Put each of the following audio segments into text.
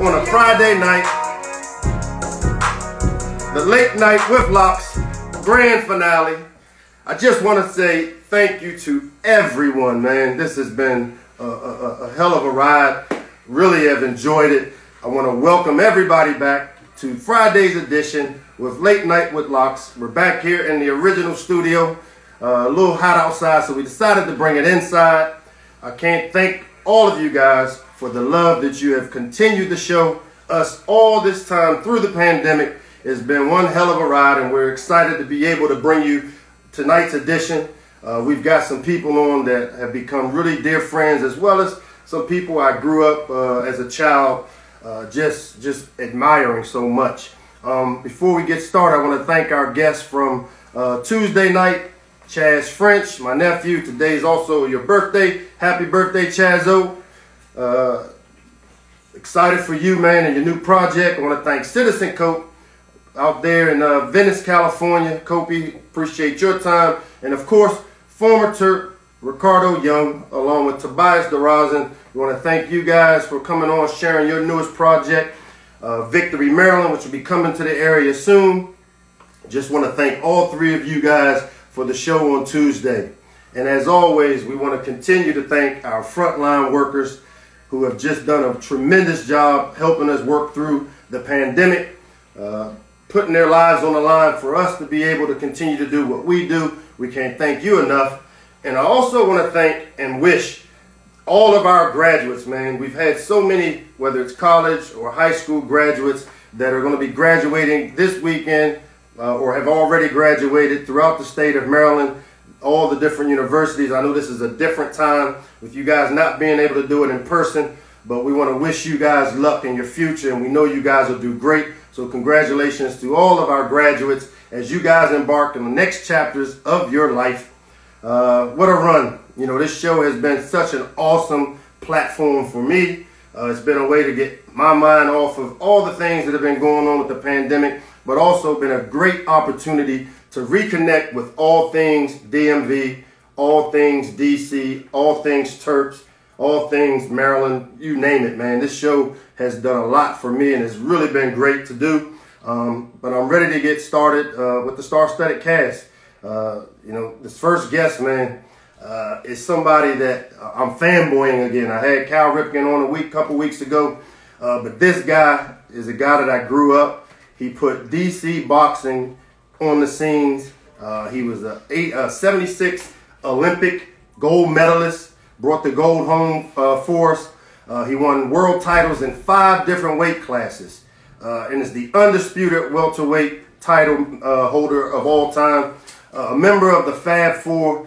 on a Friday night. The late night with locks grand finale. I just want to say thank you to everyone, man. This has been a, a, a hell of a ride. Really have enjoyed it. I want to welcome everybody back to Friday's edition with Late Night with Locks. We're back here in the original studio. Uh, a little hot outside, so we decided to bring it inside. I can't thank all of you guys for the love that you have continued to show us all this time through the pandemic. It's been one hell of a ride, and we're excited to be able to bring you tonight's edition. Uh, we've got some people on that have become really dear friends, as well as some people I grew up uh, as a child uh, just just admiring so much. Um, before we get started, I want to thank our guests from uh, Tuesday night Chaz French, my nephew. Today is also your birthday. Happy birthday, Chazo. Uh, excited for you, man, and your new project. I want to thank Citizen Cope out there in uh, Venice, California. Kopi, appreciate your time. And of course, former Turk Ricardo Young, along with Tobias DeRozan. We want to thank you guys for coming on, sharing your newest project, uh, Victory, Maryland, which will be coming to the area soon. Just want to thank all three of you guys for the show on Tuesday. And as always, we want to continue to thank our frontline workers who have just done a tremendous job helping us work through the pandemic, uh, putting their lives on the line for us to be able to continue to do what we do. We can't thank you enough. And I also want to thank and wish all of our graduates, man. We've had so many, whether it's college or high school graduates, that are going to be graduating this weekend uh, or have already graduated throughout the state of Maryland, all the different universities. I know this is a different time with you guys not being able to do it in person, but we want to wish you guys luck in your future, and we know you guys will do great. So, congratulations to all of our graduates as you guys embark on the next chapters of your life. Uh, what a run! You know, this show has been such an awesome platform for me. Uh, it's been a way to get my mind off of all the things that have been going on with the pandemic but also been a great opportunity to reconnect with all things DMV, all things DC, all things Terps, all things Maryland, you name it, man. This show has done a lot for me and it's really been great to do. Um, but I'm ready to get started uh, with the star-studded cast. Uh, you know, this first guest, man, uh, is somebody that I'm fanboying again. I had Cal Ripken on a week, couple weeks ago, uh, but this guy is a guy that I grew up he put DC boxing on the scenes. Uh, he was a, eight, a 76 Olympic gold medalist, brought the gold home uh, for us. Uh, he won world titles in five different weight classes uh, and is the undisputed welterweight title uh, holder of all time. Uh, a member of the Fab Four,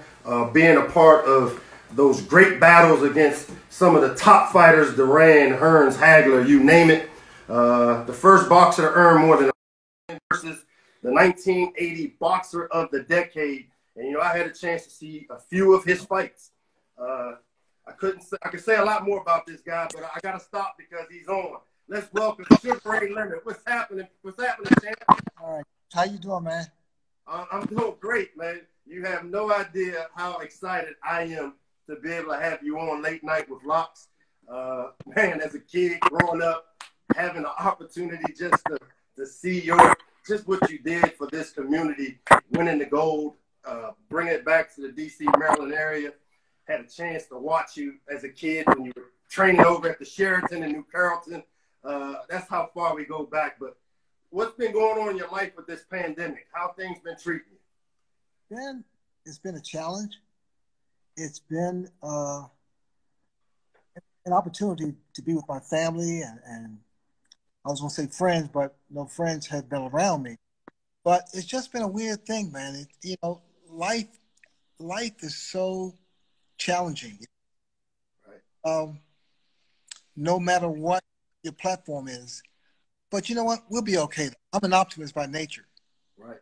being a part of those great battles against some of the top fighters, Duran, Hearns, Hagler, you name it. Uh, the first boxer to earn more than versus the 1980 boxer of the decade. And you know, I had a chance to see a few of his fights. Uh, I couldn't. Say, I could say a lot more about this guy, but I got to stop because he's on. Let's welcome Sugar Ray Leonard. What's happening? What's happening, champ? All right. How you doing, man? Uh, I'm doing great, man. You have no idea how excited I am to be able to have you on late night with Locks. Uh, man, as a kid growing up, having an opportunity just to, to see your just what you did for this community, winning the gold, uh, it back to the DC, Maryland area. Had a chance to watch you as a kid when you were training over at the Sheraton in New Carrollton. Uh, that's how far we go back. But what's been going on in your life with this pandemic? How things been treating you? Ben, it's been a challenge. It's been uh, an opportunity to be with my family and, and I was gonna say friends, but no friends have been around me. But it's just been a weird thing, man. It, you know, life life is so challenging. Right. Um, no matter what your platform is. But you know what? We'll be okay. I'm an optimist by nature. Right.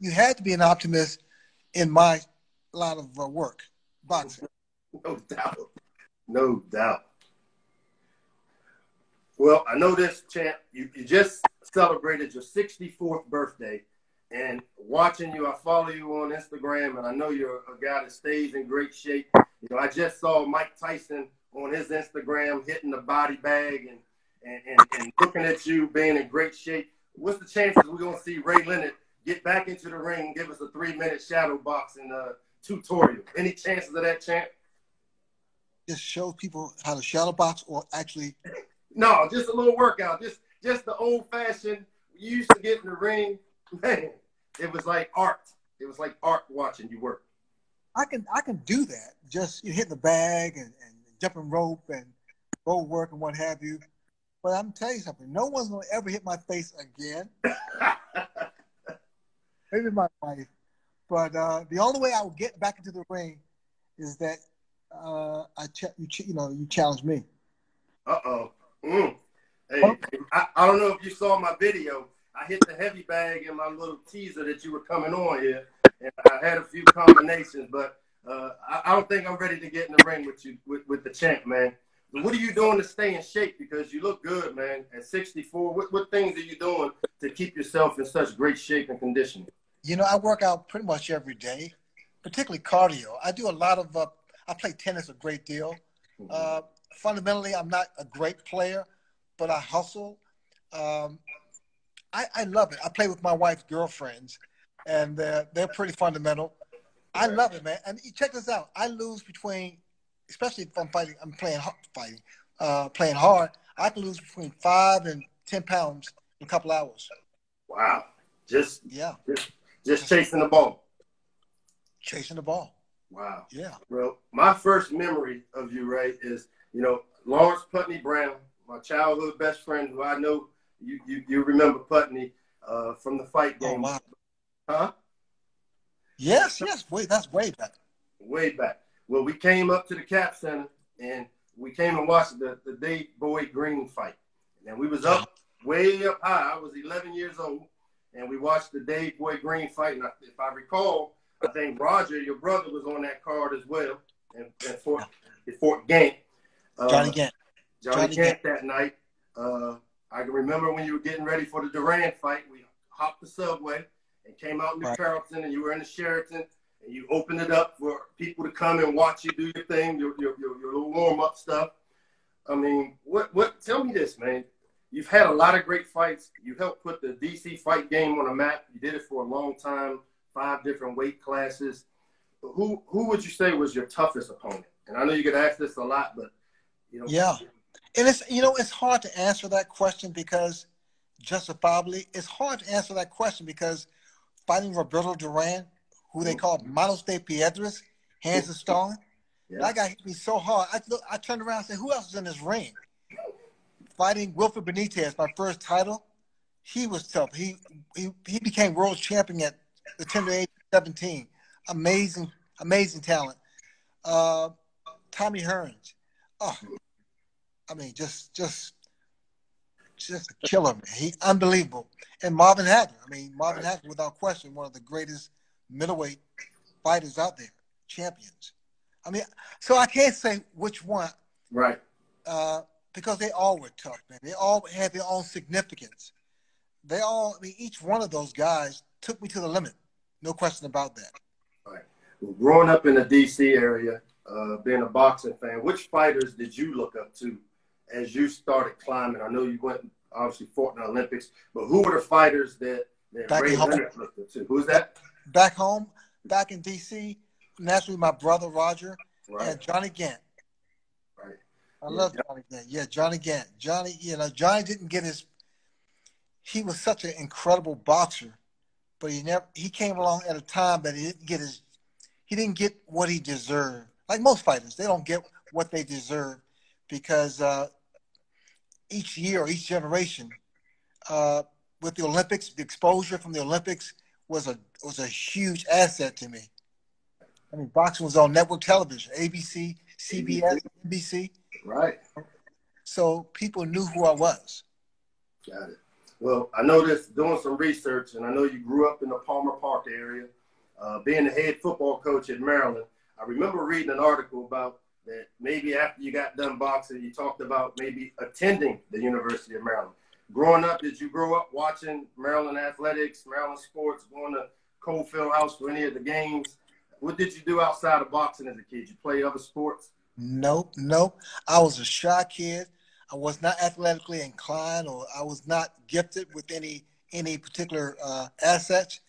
You had to be an optimist in my lot of uh, work, boxing. No doubt. No doubt. Well, I know this, champ. You, you just celebrated your 64th birthday, and watching you, I follow you on Instagram, and I know you're a guy that stays in great shape. You know, I just saw Mike Tyson on his Instagram hitting the body bag, and and, and, and looking at you being in great shape, what's the chances we're gonna see Ray Leonard get back into the ring and give us a three minute shadow boxing uh, tutorial? Any chances of that, champ? Just show people how to shadow box, or actually. No, just a little workout. Just just the old fashioned. You used to get in the ring, man. It was like art. It was like art watching you work. I can I can do that. Just you hit the bag and, and jumping rope and road work and what have you. But I'm telling you something. No one's gonna ever hit my face again. Maybe my wife. But uh, the only way I will get back into the ring is that uh, I ch- you, ch- you know you challenge me. Uh oh. Mm. Hey, okay. I, I don't know if you saw my video. I hit the heavy bag in my little teaser that you were coming on here, and I had a few combinations, but uh, I, I, don't think I'm ready to get in the ring with you with, with the champ, man. But what are you doing to stay in shape? Because you look good, man. At 64, what, what things are you doing to keep yourself in such great shape and condition? You know, I work out pretty much every day, particularly cardio. I do a lot of. Uh, I play tennis a great deal. Uh, fundamentally, I'm not a great player, but I hustle. Um, I, I love it. I play with my wife's girlfriends, and they're, they're pretty fundamental. I love it, man. And check this out. I lose between, especially if I'm fighting, I'm playing fighting, uh, playing hard. I can lose between five and ten pounds in a couple hours. Wow! Just yeah, just, just chasing the ball. Chasing the ball. Wow. Yeah. Well, my first memory of you, Ray, is you know Lawrence Putney Brown, my childhood best friend, who I know you you, you remember Putney uh, from the fight game. Oh, wow. Huh? Yes, yes. Wait, that's way back. Way back. Well, we came up to the Cap Center and we came and watched the, the Dave Boy Green fight. And we was up way up high. I was 11 years old, and we watched the Dave Boy Green fight. And if I recall, I think Roger, your brother, was on that card as well, and, and Fort, Fort. Uh, Johnny Gant. Johnny, Johnny Gant, that night. Uh, I can remember when you were getting ready for the Duran fight. We hopped the subway and came out in right. Carrollton, and you were in the Sheraton, and you opened it up for people to come and watch you do your thing, your your, your, your little warm up stuff. I mean, what what? Tell me this, man. You've had a lot of great fights. You helped put the DC fight game on a map. You did it for a long time, five different weight classes. Who who would you say was your toughest opponent? And I know you get asked this a lot, but you know, yeah. And it's you know it's hard to answer that question because justifiably it's hard to answer that question because fighting Roberto Duran, who they call Manos de Piedras, hands of stone. Yeah. That guy hit me so hard. I look, I turned around and said, "Who else is in this ring?" Fighting Wilfred Benitez, my first title. He was tough. He he, he became world champion at the tender age of 17. Amazing, amazing talent. Uh, Tommy Hearns. Oh, I mean, just just just a killer, man. He unbelievable. And Marvin Hagler. I mean, Marvin Hagler, without question, one of the greatest middleweight fighters out there, champions. I mean, so I can't say which one. Right. Uh, because they all were tough, man. They all had their own significance. They all, I mean, each one of those guys took me to the limit. No question about that. Right. Well, growing up in the D.C. area, uh, being a boxing fan, which fighters did you look up to as you started climbing? I know you went obviously fought in the Olympics, but who were the fighters that, that back Ray Leonard looked up to? Who's that? Back home, back in DC, naturally my brother Roger right. and Johnny Gant. Right. I yeah, love Johnny Gant. Yeah, Johnny Gant. Johnny, you know, Johnny didn't get his. He was such an incredible boxer, but he never. He came along at a time that he didn't get his. He didn't get what he deserved. Like most fighters, they don't get what they deserve because uh, each year, each generation, uh, with the Olympics, the exposure from the Olympics was a was a huge asset to me. I mean, boxing was on network television, ABC, CBS, NBC. Right. So people knew who I was. Got it. Well, I know this doing some research, and I know you grew up in the Palmer Park area. Uh, being the head football coach at Maryland, I remember reading an article about that maybe after you got done boxing, you talked about maybe attending the University of Maryland. Growing up, did you grow up watching Maryland athletics, Maryland sports, going to Cole Fieldhouse for any of the games? What did you do outside of boxing as a kid? You play other sports? Nope, nope. I was a shy kid. I was not athletically inclined, or I was not gifted with any any particular uh, assets.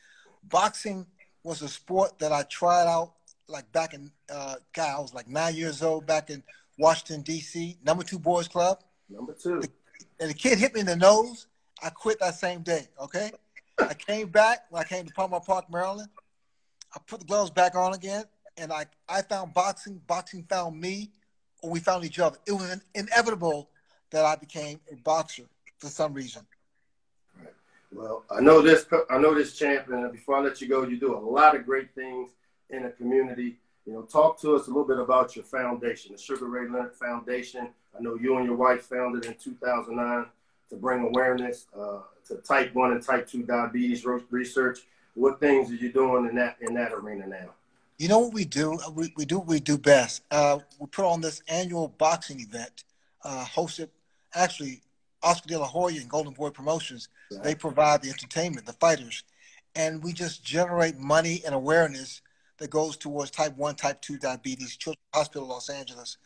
Boxing was a sport that I tried out like back in uh, God, I was like nine years old back in Washington D.C. Number two boys club. Number two. And the kid hit me in the nose. I quit that same day. Okay. I came back when I came to Palmer Park, Maryland. I put the gloves back on again, and I I found boxing. Boxing found me, or we found each other. It was inevitable that I became a boxer for some reason. Well, I know this. I know this champion. Before I let you go, you do a lot of great things in the community. You know, talk to us a little bit about your foundation, the Sugar Ray Leonard Foundation. I know you and your wife founded in 2009 to bring awareness uh, to type 1 and type 2 diabetes research. What things are you doing in that in that arena now? You know what we do? We, we do what we do best. Uh, we put on this annual boxing event uh, hosted, actually, Oscar De La Hoya and Golden Boy Promotions. Right. They provide the entertainment, the fighters. And we just generate money and awareness that goes towards type 1, type 2 diabetes, Children's Hospital Los Angeles.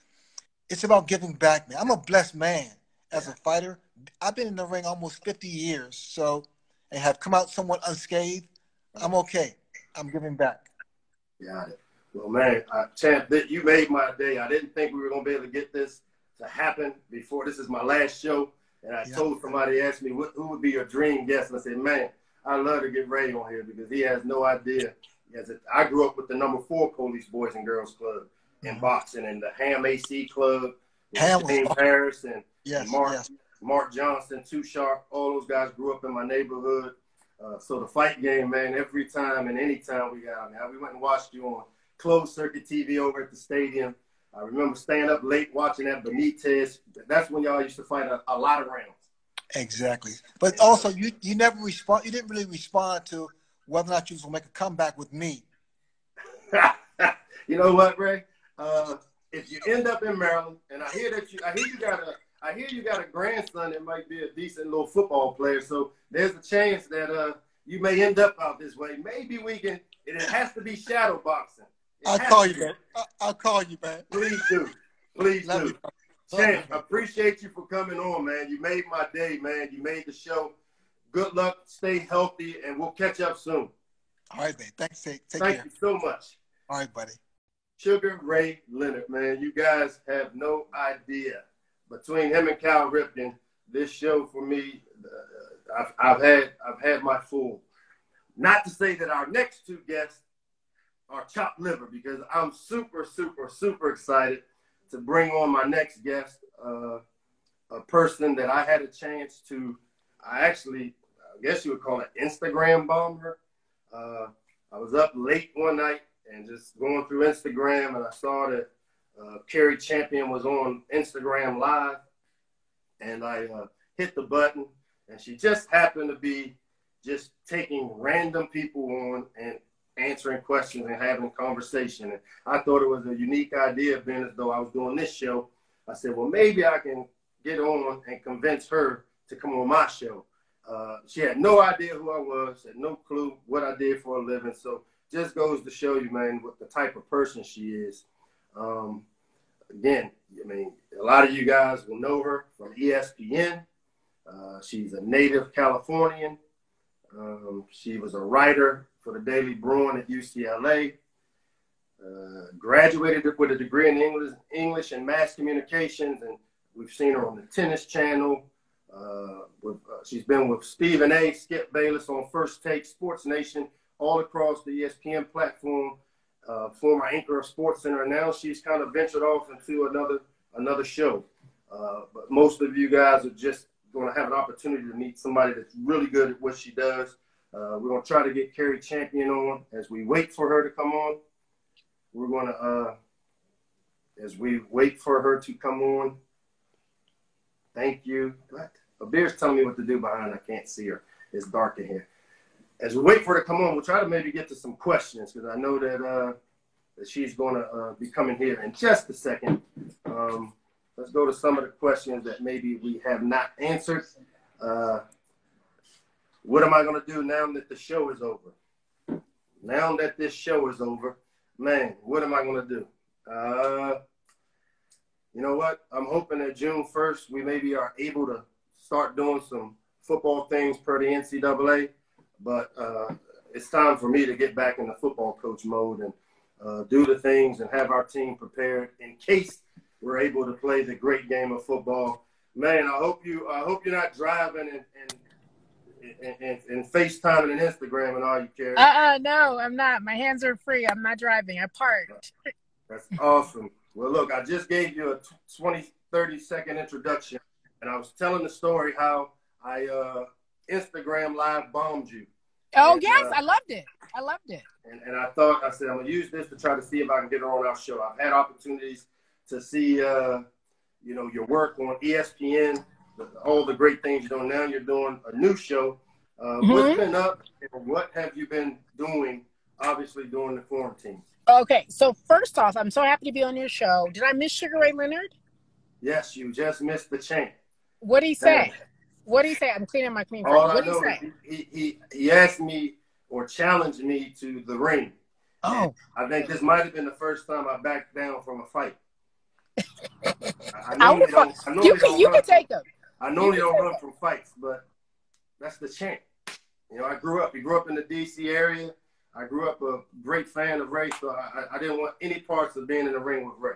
It's about giving back, man. I'm a blessed man as a fighter. I've been in the ring almost 50 years, so and have come out somewhat unscathed. I'm okay. I'm giving back. Got it. Well, man, uh, champ, you made my day. I didn't think we were going to be able to get this to happen before. This is my last show, and I yeah. told somebody asked me who would be your dream guest, and I said, man, I'd love to get Ray on here because he has no idea as a, I grew up with the number four Police Boys and Girls Club in mm-hmm. boxing and the Ham AC Club, Ham James Harris and, yes, and Mark yes. Mark Johnson, Too Sharp. All those guys grew up in my neighborhood. Uh, so the fight game, man, every time and any time we got, man, we went and watched you on closed circuit TV over at the stadium. I remember staying up late watching that Benitez. That's when y'all used to fight a, a lot of rounds. Exactly. But also, you you never respond. You didn't really respond to whether or not you was gonna make a comeback with me. you know what, Ray? Uh, if you end up in Maryland, and I hear that you, I hear you got a, I hear you got a grandson that might be a decent little football player. So there's a chance that uh, you may end up out this way. Maybe we can. It has to be shadow boxing. It I'll call you, man. I'll call you, man. Please do. Please Love do. Champ, I appreciate you for coming on, man. You made my day, man. You made the show good luck, stay healthy, and we'll catch up soon. All right, man. Thanks. Take, take Thank care. you so much. All right, buddy. Sugar Ray Leonard, man, you guys have no idea. Between him and Cal Ripken, this show for me, uh, I've, I've had I've had my full. Not to say that our next two guests are chopped liver, because I'm super, super, super excited to bring on my next guest, uh, a person that I had a chance to. I actually I guess you would call it Instagram bomber. Uh, I was up late one night and just going through Instagram, and I saw that uh, Champion was on Instagram Live, and I uh, hit the button, and she just happened to be just taking random people on and answering questions and having conversation. And I thought it was a unique idea, being as though I was doing this show. I said, well, maybe I can get on and convince her to come on my show. Uh, she had no idea who I was, had no clue what I did for a living. So just goes to show you, man, what the type of person she is. Um, again, I mean, a lot of you guys will know her from ESPN. Uh, she's a native Californian. Um, she was a writer for the Daily Bruin at UCLA. Uh, graduated with a degree in English, English and mass communications, and we've seen her on the Tennis Channel, uh, with, uh, she's been with Stephen A. Skip Bayless on First Take, Sports Nation, all across the ESPN platform. Uh, former anchor of Sports Center, now she's kind of ventured off into another another show. Uh, but most of you guys are just going to have an opportunity to meet somebody that's really good at what she does. Uh, we're going to try to get Cari Champion on as we wait for her to come on. We're going to, uh, as we wait for her to come on, thank you. What? Beer's telling me what to do behind. I can't see her. It's dark in here. As we wait for her to come on, we'll try to maybe get to some questions because I know that uh, that she's going to uh, be coming here in just a second. Um, let's go to some of the questions that maybe we have not answered. Uh, what am I going to do now that the show is over? Now that this show is over, man, what am I going to do? Uh, you know what? I'm hoping that June 1st we maybe are able to start doing some football things per the NCAA. But uh, it's time for me to get back in the football coach mode and uh, do the things and have our team prepared in case we're able to play the great game of football. Man, I hope you. I hope you're not driving and and, and, and FaceTiming and Instagram and all you care. Uh uh no, I'm not. My hands are free. I'm not driving. I parked. That's awesome. Well, look, I just gave you a 20, 30 second introduction, and I was telling the story how I uh, Instagram live bombed you. Oh and, yes, uh, I loved it. I loved it. And, and I thought I said I'm gonna use this to try to see if I can get her on our show. I've had opportunities to see uh, you know your work on ESPN, all the great things you're doing. Now you're doing a new show. Uh, mm-hmm. What's been up, and what have you been doing? Obviously, during the quarantine. Okay, so first off, I'm so happy to be on your show. Did I miss Sugar Ray Leonard? Yes, you just missed the champ. What did he say? What did he say? I'm cleaning my clean. All what did he say? He, he, he asked me or challenged me to the ring. Oh. I think this might have been the first time I backed down from a fight. I, I know don't, I you can, you can take him. I normally don't run from fights, but that's the champ. You know, I grew up. He grew up in the D.C. area. I grew up a great fan of Ray, so I, I didn't want any parts of being in the ring with Ray.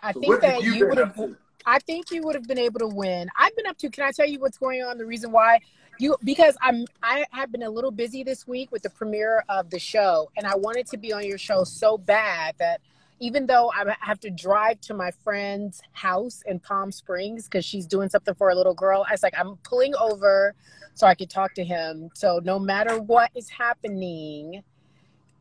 I so think that you, you would have. I think you would have been able to win. I've been up to. Can I tell you what's going on? The reason why you because I'm I have been a little busy this week with the premiere of the show, and I wanted to be on your show so bad that even though I have to drive to my friend's house in Palm Springs because she's doing something for a little girl, I was like, I'm pulling over so I could talk to him. So no matter what is happening,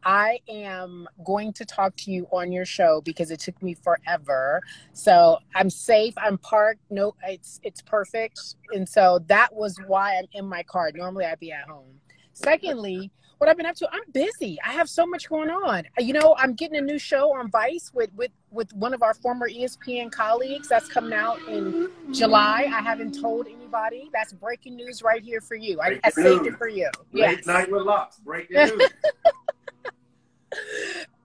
I am going to talk to you on your show because it took me forever. So I'm safe. I'm parked. No, it's it's perfect. And so that was why I'm in my car. Normally I'd be at home. Secondly, what I've been up to, I'm busy. I have so much going on. You know, I'm getting a new show on Vice with with with one of our former ESPN colleagues that's coming out in July. I haven't told anybody. That's breaking news right here for you. I, I saved it for you. Late yes. night with locks. Breaking news.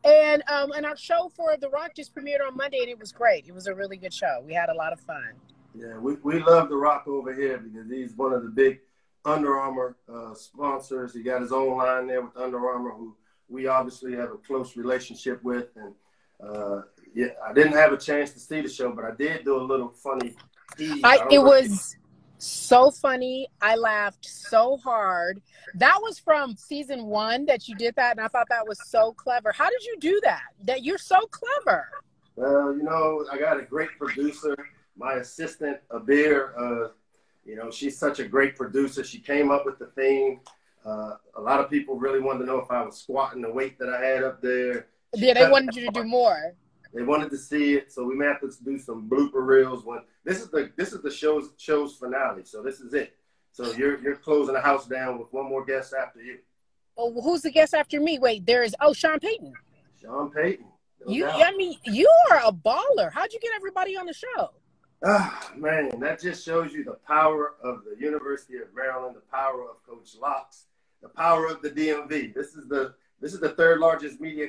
And um, and our show for The Rock just premiered on Monday, and it was great. It was a really good show. We had a lot of fun. Yeah, we, we love The Rock over here because he's one of the big Under Armour uh, sponsors. He got his own line there with Under Armour, who we obviously have a close relationship with. And uh, yeah, I didn't have a chance to see the show, but I did do a little funny. I, I it was so funny. I laughed so hard. That was from season one that you did that, and I thought that was so clever. How did you do that? That you're so clever. Well, you know, I got a great producer. My assistant, Abir, uh, you know, she's such a great producer. She came up with the theme. Uh, a lot of people really wanted to know if I was squatting the weight that I had up there. She yeah, they wanted you to do more. They wanted to see it, so we may have to do some blooper reels. When this is the this is the show's show's finale, so this is it. So you're you're closing the house down with one more guest after you. Oh, who's the guest after me? Wait, there is oh Sean Payton. Sean Payton. No you, doubt. I mean, you are a baller. How'd you get everybody on the show? Ah, man, that just shows you the power of the University of Maryland, the power of Coach Locks, the power of the DMV. This is the this is the third largest media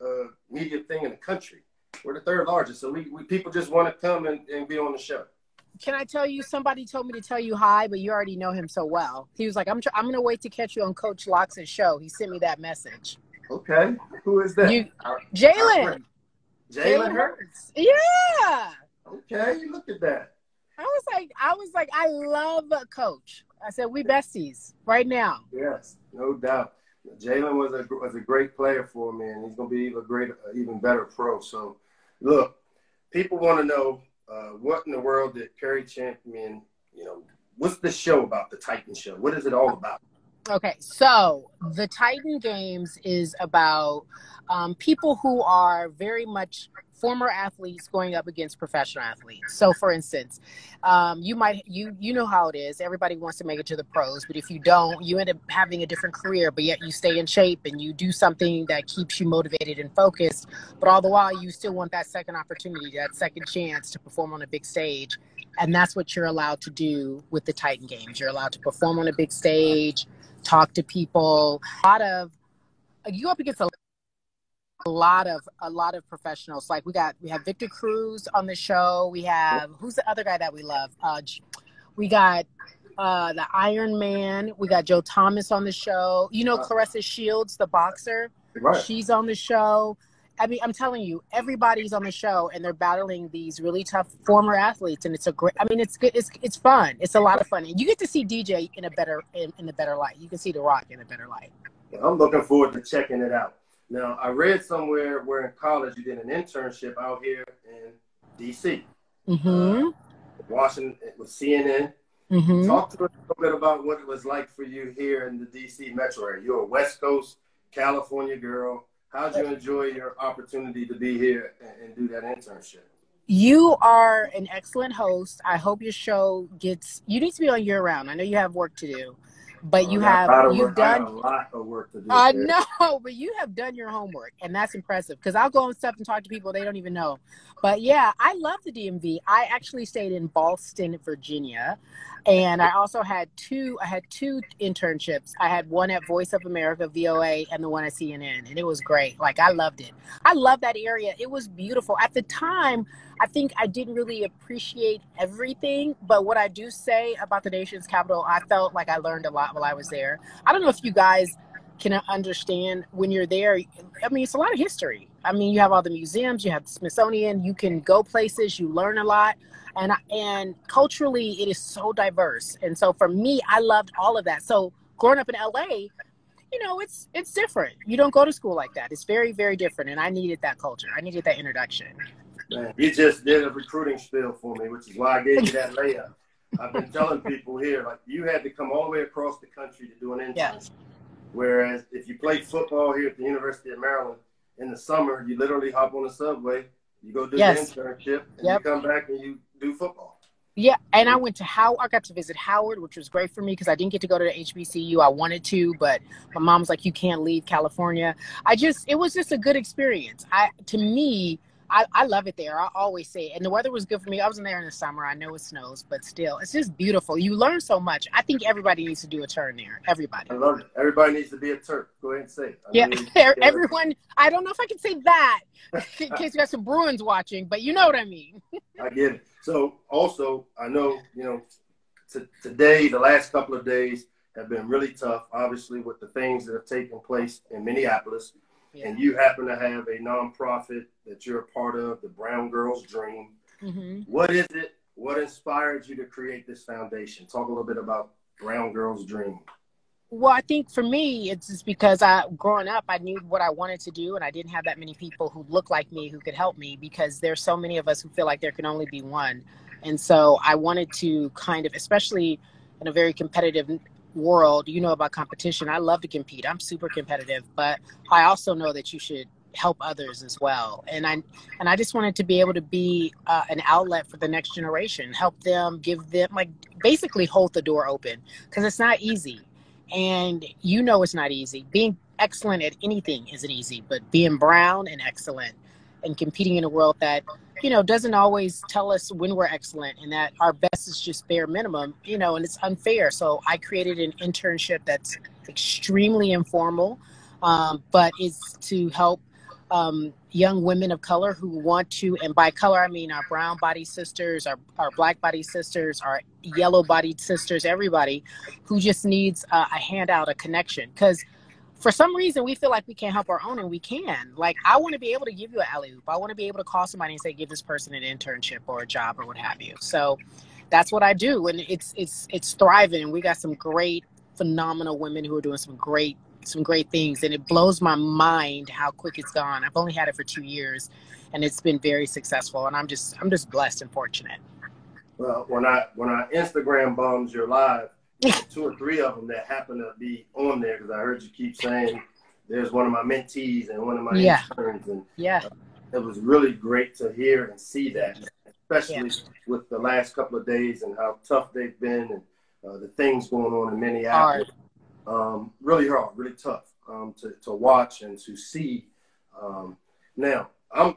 uh, media thing in the country. We're the third largest, so we, we people just want to come and, and be on the show. Can I tell you? Somebody told me to tell you hi, but you already know him so well. He was like, "I'm tr- I'm gonna wait to catch you on Coach Locks' show." He sent me that message. Okay, who is that? You, Jalen. Jalen Hurts. Yeah. Okay, You look at that. I was like, I was like, I love Coach. I said, we besties right now. Yes, no doubt. Jalen was a was a great player for me, and he's going to be a great, even better pro. So, look, people want to know uh, what in the world did Cari Champion, you know, what's the show about, the Titan show? What is it all about? Okay, so the Titan Games is about um, people who are very much former athletes going up against professional athletes. So, for instance, um, you might you you know how it is. Everybody wants to make it to the pros, but if you don't, you end up having a different career. But yet you stay in shape and you do something that keeps you motivated and focused. But all the while, you still want that second opportunity, that second chance to perform on a big stage. And that's what you're allowed to do with the Titan Games. You're allowed to perform on a big stage, talk to people. A lot of you up against a a lot of a lot of professionals. Like we got we have Victor Cruz on the show. We have who's the other guy that we love? Uh, we got uh, the Iron Man. We got Joe Thomas on the show. You know Claressa Shields, the boxer. Right. She's on the show. I mean, I'm telling you, everybody's on the show, and they're battling these really tough former athletes, and it's a great. I mean, it's good. It's it's fun. It's a lot of fun, and you get to see DJ in a better in, in a better light. You can see The Rock in a better light. I'm looking forward to checking it out. Now, I read somewhere where in college you did an internship out here in D.C. Mm-hmm. Uh, Washington with CNN. Mm-hmm. Talk to us a little bit about what it was like for you here in the D.C. metro area. You're a West Coast California girl. How'd you enjoy your opportunity to be here and, and do that internship? You are an excellent host. I hope your show gets. You need to be on year round. I know you have work to do but oh, you have you've done a lot of work to do. I know, but you have done your homework, and that's impressive. Because I'll go on stuff and talk to people they don't even know. But yeah, I love the DMV. I actually stayed in Ballston, Virginia, and I also had two. I had two internships. I had one at Voice of America VOA and the one at CNN, and it was great. Like I loved it. I love that area. It was beautiful at the time. I think I didn't really appreciate everything, but what I do say about the nation's capital, I felt like I learned a lot while I was there. I don't know if you guys can understand when you're there. I mean, it's a lot of history. I mean, you have all the museums, you have the Smithsonian, you can go places, you learn a lot. And and culturally it is so diverse. And so for me, I loved all of that. So growing up in LA, you know, it's it's different. You don't go to school like that. It's very very different and I needed that culture. I needed that introduction. Man, you just did a recruiting spiel for me, which is why I gave you that layup. I've been telling people here, like you had to come all the way across the country to do an internship. Yes. Whereas if you played football here at the University of Maryland in the summer, you literally hop on the subway, you go do yes. the internship, and yep. you come back and you do football. Yeah, and I went to Howard. I got to visit Howard, which was great for me because I didn't get to go to the HBCU. I wanted to, but my mom was like, "You can't leave California." I just, it was just a good experience. I, to me, I, I love it there. I always say it. And the weather was good for me. I wasn't there in the summer. I know it snows, but still, it's just beautiful. You learn so much. I think everybody needs to do a turn there. Everybody. I love it. Everybody needs to be a Terp. Go ahead and say it. I yeah, mean, everyone. I don't know if I can say that in case you got some Bruins watching, but you know what I mean. I get it. So also, I know, you know, t- today, the last couple of days have been really tough, obviously, with the things that have taken place in Minneapolis yeah. and you happen to have a nonprofit that you're a part of, the Brown Girls Dream. Mm-hmm. What is it? What inspired you to create this foundation? Talk a little bit about Brown Girls Dream. Well, I think for me, it's just because I, growing up, I knew what I wanted to do, and I didn't have that many people who looked like me who could help me. Because there's so many of us who feel like there can only be one, and so I wanted to kind of, especially in a very competitive world, you know about competition. I love to compete. I'm super competitive, but I also know that you should help others as well. And I and I just wanted to be able to be uh, an outlet for the next generation, help them, give them like basically hold the door open because it's not easy. And you know it's not easy. Being excellent at anything isn't easy, but being brown and excellent and competing in a world that you know doesn't always tell us when we're excellent and that our best is just bare minimum you know and it's unfair. So i created an internship that's extremely informal um, but is to help um, young women of color who want to and by color i mean our brown body sisters our, our black body sisters our yellow bodied sisters everybody who just needs a handout a connection. Because for some reason we feel like we can't help our own and we can. Like i want to be able to give you an alley oop. I want to be able to call somebody and say give this person an internship or a job or what have you. So that's what i do and it's it's it's thriving and we got some great phenomenal women who are doing some great some great things and it blows my mind how quick it's gone. I've only had it for two years and it's been very successful and i'm just i'm just blessed and fortunate. Well when i when i instagram bombs your live two or three of them that happen to be on there because I heard you keep saying there's one of my mentees and one of my yeah. interns, and yeah, uh, it was really great to hear and see that, especially yeah. with the last couple of days and how tough they've been and uh, the things going on in Minneapolis. Um, really hard, really tough um, to to watch and to see. Um, now, I'm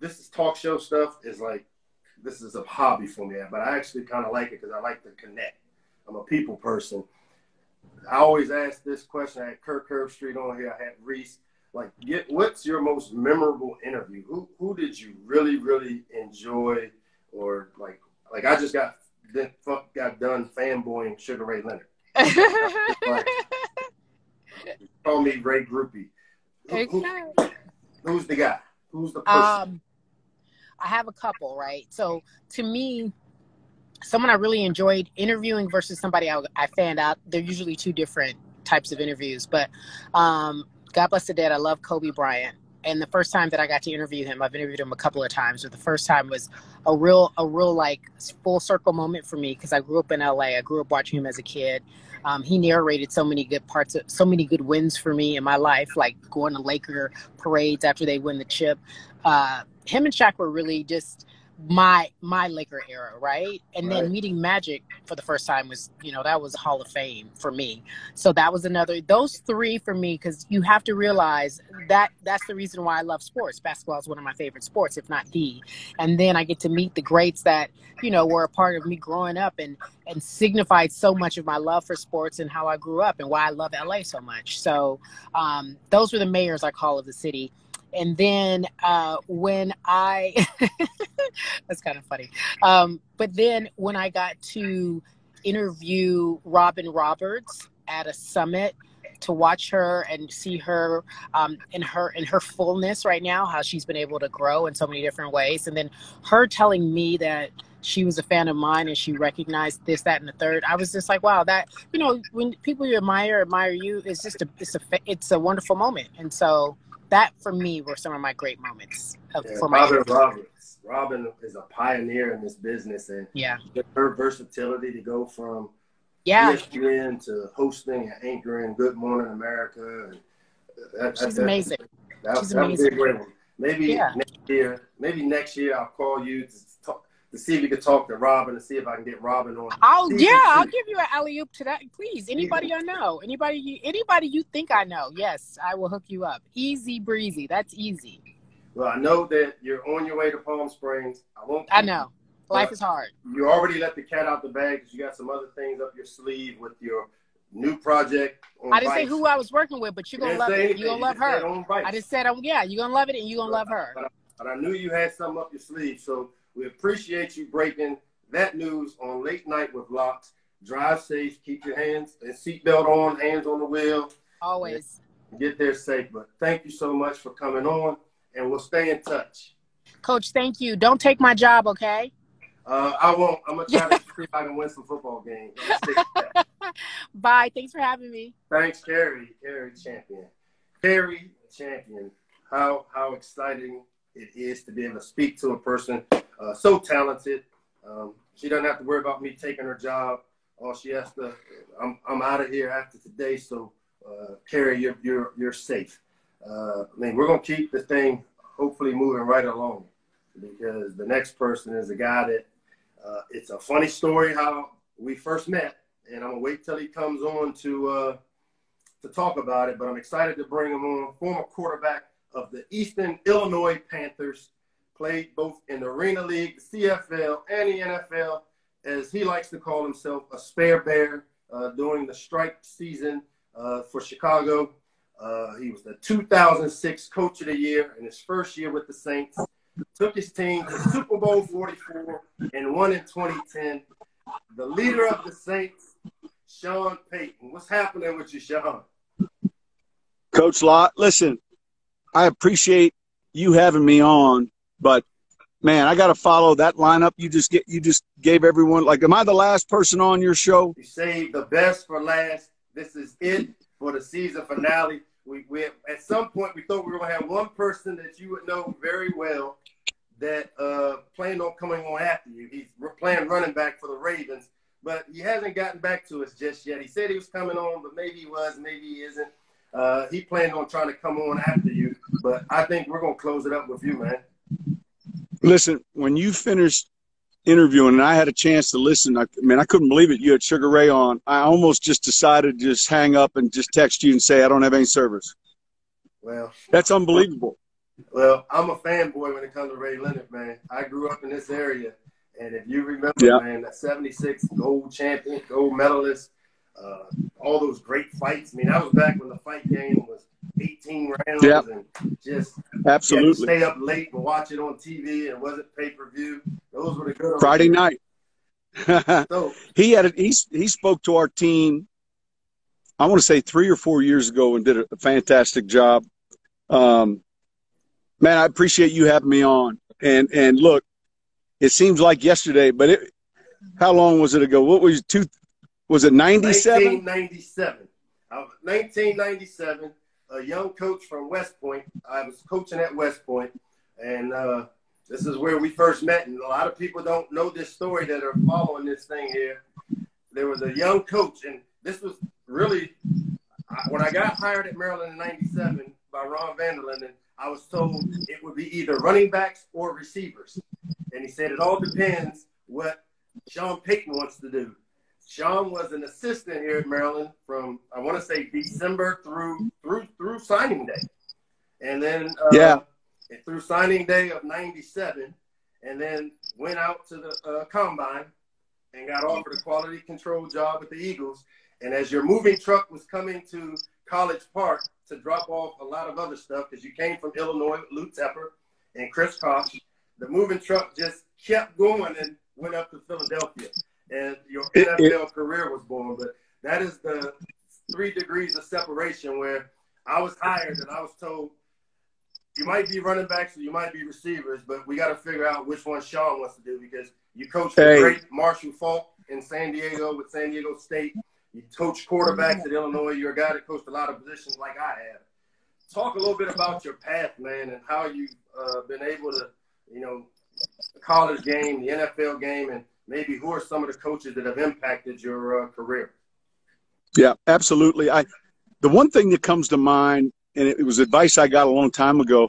this is talk show stuff is like this is a hobby for me, but I actually kind of like it because I like to connect I'm a people person. I always ask this question. I had Kirk Herbstreit on here. I had Reese. like get what's your most memorable interview? Who who did you really really enjoy, or like like I just got fuck got done fanboying Sugar Ray Leonard. like, call me Ray Groupie. Who, who, who's the guy? Who's the person? Um, I have a couple, right? So to me, someone I really enjoyed interviewing versus somebody I, I fanned out. They're usually two different types of interviews, but um, God bless the dead. I love Kobe Bryant. And the first time that I got to interview him, I've interviewed him a couple of times, but the first time was a real, a real like full circle moment for me because I grew up in LA. I grew up watching him as a kid. Um, he narrated so many good parts, of, so many good wins for me in my life, like going to Laker parades after they win the chip. Uh, him and Shaq were really just my my Laker era, right? And right. then meeting Magic for the first time was, you know, that was Hall of Fame for me. So that was another those three for me because you have to realize that that's the reason why I love sports. Basketball is one of my favorite sports, if not the. And then I get to meet the greats that you know were a part of me growing up and and signified so much of my love for sports and how I grew up and why I love LA so much. So um, those were the mayors I call of the city and then uh, when I, that's kind of funny. Um, but then when I got to interview Robin Roberts at a summit to watch her and see her um, in her in her fullness right now, how she's been able to grow in so many different ways, and then her telling me that she was a fan of mine and she recognized this, that, and the third. I was just like, wow, that you know, when people you admire admire you, it's just a it's a it's a wonderful moment, and so that for me were some of my great moments of, yeah, for my Robin Roberts. Robin is a pioneer in this business, and yeah, her versatility to go from yeah ESPN to hosting and anchoring Good Morning America, and uh, that, she's that, amazing. That, she's that amazing. Would a great one. Maybe yeah. next year, maybe next year I'll call you to to see if you can talk to Robin and see if I can get Robin on. Oh yeah, I'll give you an alley oop to that. Please, anybody yeah. I know, anybody, anybody you think I know, yes, I will hook you up. Easy breezy. That's easy. Well, I know that you're on your way to Palm Springs. I won't. I know. Life is hard. You already let the cat out the bag because you got some other things up your sleeve with your new project. I didn't say who I was working with, but you're gonna love it. You're gonna love her. I just said, um, yeah, you're gonna love it, and you're gonna love her. But I, but I knew you had something up your sleeve, so we appreciate you breaking that news on late night with locks. Drive safe, keep your hands and seatbelt on, hands on the wheel. Always. Get there safe. But thank you so much for coming on, and we'll stay in touch. Coach, thank you. Don't take my job, okay? Uh, I won't. I'm gonna try to see if I can win some football games. Bye. Thanks for having me. Thanks, Cari. Cari Champion. Cari Champion. How how exciting it is to be able to speak to a person uh, so talented. Um, she doesn't have to worry about me taking her job. All she has to, I'm, I'm out of here after today. So, uh, Cari, you're, you're, you're safe. Uh, I mean, we're going to keep the thing hopefully moving right along because the next person is a guy that uh, it's a funny story how we first met. And I'm going to wait till he comes on to, uh, to talk about it. But I'm excited to bring him on. Former quarterback of the Eastern Illinois Panthers played both in the Arena League, the CFL, and the NFL, as he likes to call himself, a spare bear uh, during the strike season uh, for Chicago. Uh, he was the 2006 Coach of the Year in his first year with the Saints. Took his team to Super Bowl 44 and won in 2010. The leader of the Saints, Sean Payton. What's happening with you, Sean? Coach Locks, listen, I appreciate you having me on but man, I got to follow that lineup. You just get you just gave everyone like, am I the last person on your show? You saved the best for last. This is it for the season finale. We, we at some point we thought we were gonna have one person that you would know very well that uh, planned on coming on after you. He's playing running back for the Ravens, but he hasn't gotten back to us just yet. He said he was coming on, but maybe he was, maybe he isn't. Uh, he planned on trying to come on after you, but I think we're gonna close it up with you, man. Listen, when you finished interviewing and I had a chance to listen, I, mean, I couldn't believe it. You had Sugar Ray on. I almost just decided to just hang up and just text you and say, I don't have any service. Well, that's unbelievable. Well, I'm a fanboy when it comes to Ray Leonard, man. I grew up in this area. And if you remember, yeah. man, that 76 gold champion, gold medalist, uh, all those great fights. I mean, that was back when the fight game was 18 rounds yep. and just absolutely stay up late and watch it on TV it wasn't pay per view. Those were the good Friday night. so, he had a, he he spoke to our team. I want to say three or four years ago and did a fantastic job. Um, man, I appreciate you having me on. And and look, it seems like yesterday, but it. How long was it ago? What was two? Was it ninety seven? Ninety seven. 1997. A young coach from West Point. I was coaching at West Point, and uh, this is where we first met. And a lot of people don't know this story that are following this thing here. There was a young coach, and this was really when I got hired at Maryland in '97 by Ron Van Linden. I was told it would be either running backs or receivers. And he said it all depends what Sean Payton wants to do. Sean was an assistant here at Maryland from I want to say December through through through signing day, and then uh, yeah, through signing day of '97, and then went out to the uh, combine and got offered a quality control job with the Eagles. And as your moving truck was coming to College Park to drop off a lot of other stuff, because you came from Illinois with Lou Tepper and Chris Kosh, the moving truck just kept going and went up to Philadelphia. And your NFL it, it, career was born. But that is the three degrees of separation where I was hired and I was told you might be running backs or you might be receivers, but we got to figure out which one Sean wants to do because you coached hey. the great Marshall Faulk in San Diego with San Diego State. You coach quarterbacks at Illinois. You're a guy that coached a lot of positions like I have. Talk a little bit about your path, man, and how you've uh, been able to, you know, the college game, the NFL game, and maybe who are some of the coaches that have impacted your uh, career? Yeah, absolutely. I the one thing that comes to mind, and it was advice I got a long time ago.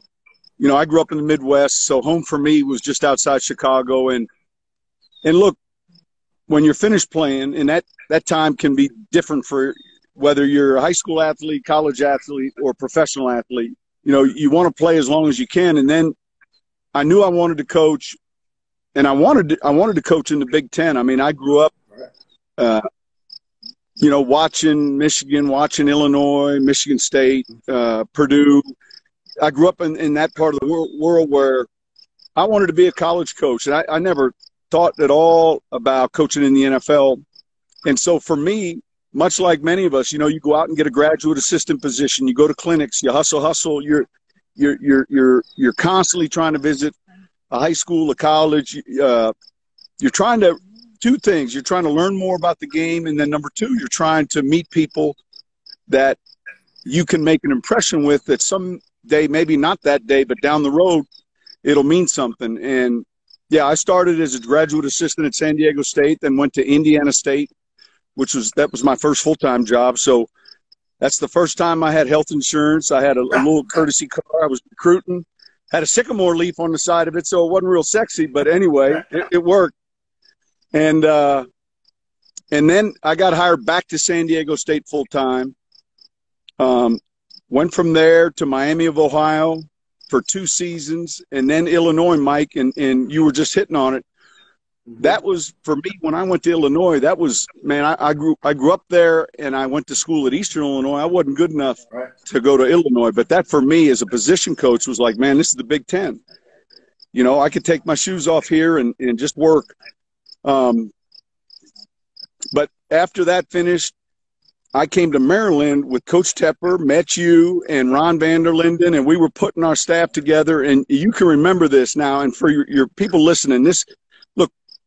You know, I grew up in the Midwest, so home for me was just outside Chicago, and and look, when you're finished playing, and that that time can be different for whether you're a high school athlete, college athlete, or professional athlete. You know, you want to play as long as you can, and then I knew I wanted to coach, and I wanted to, I wanted to coach in the Big Ten. I mean, I grew up, uh, you know, watching Michigan, watching Illinois, Michigan State, uh, Purdue. I grew up in, in that part of the world, world where I wanted to be a college coach, and I, I never thought at all about coaching in the NFL. And so for me, much like many of us, you know, you go out and get a graduate assistant position, you go to clinics, you hustle, hustle. You're you're you're you're you're constantly trying to visit a high school, a college. Uh, you're trying to two things. You're trying to learn more about the game, and then number two, you're trying to meet people that you can make an impression with. That someday, maybe not that day, but down the road, it'll mean something. And yeah, I started as a graduate assistant at San Diego State, then went to Indiana State, which was that was my first full time job. So that's the first time I had health insurance. I had a, a little courtesy car. I was recruiting. Had a sycamore leaf on the side of it, so it wasn't real sexy. But anyway, it, it worked. And uh, and then I got hired back to San Diego State full time. Um, went from there to Miami of Ohio for two seasons, and then Illinois, Mike, and and you were just hitting on it. Mm-hmm. that was for me when I went to Illinois. That was man, I, I, grew I grew up there, and I went to school at Eastern Illinois. I wasn't good enough right. to go to Illinois, but that for me as a position coach was like, man, this is the Big Ten. You know, I could take my shoes off here and and just work. Um, but after that finished, I came to Maryland with Coach Tepper, met you and Ron Vanderlinden, and we were putting our staff together. And you can remember this now. And for your, your people listening, this